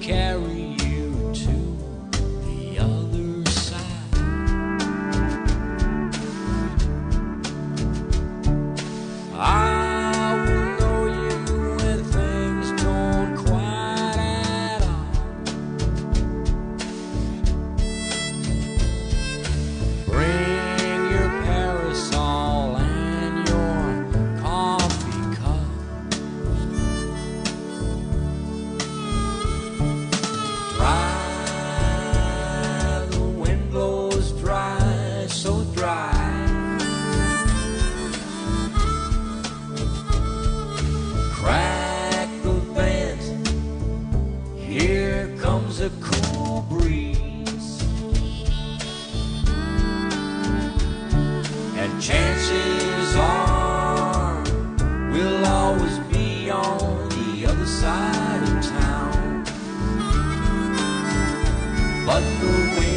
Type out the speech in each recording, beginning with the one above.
carry a cool breeze. And chances are We'll always be on the other side of town. But the wind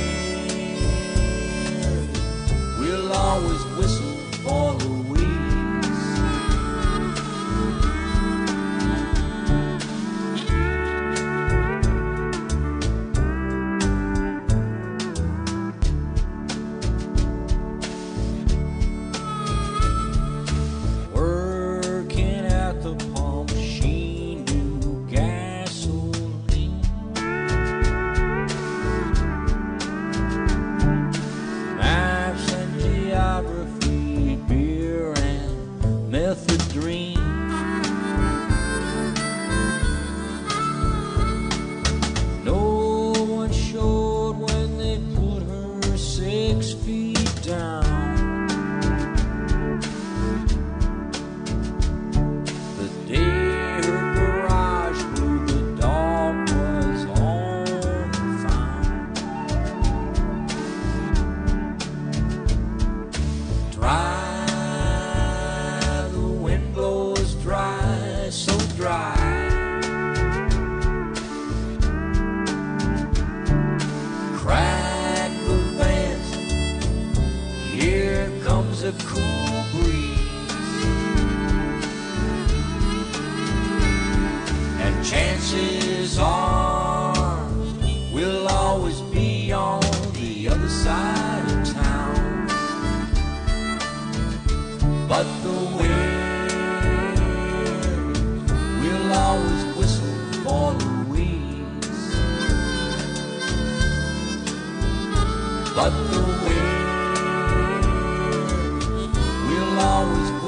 cool breeze. And chances are we'll always be on the other side of town. But the wind will always whistle for Louise. But the wind always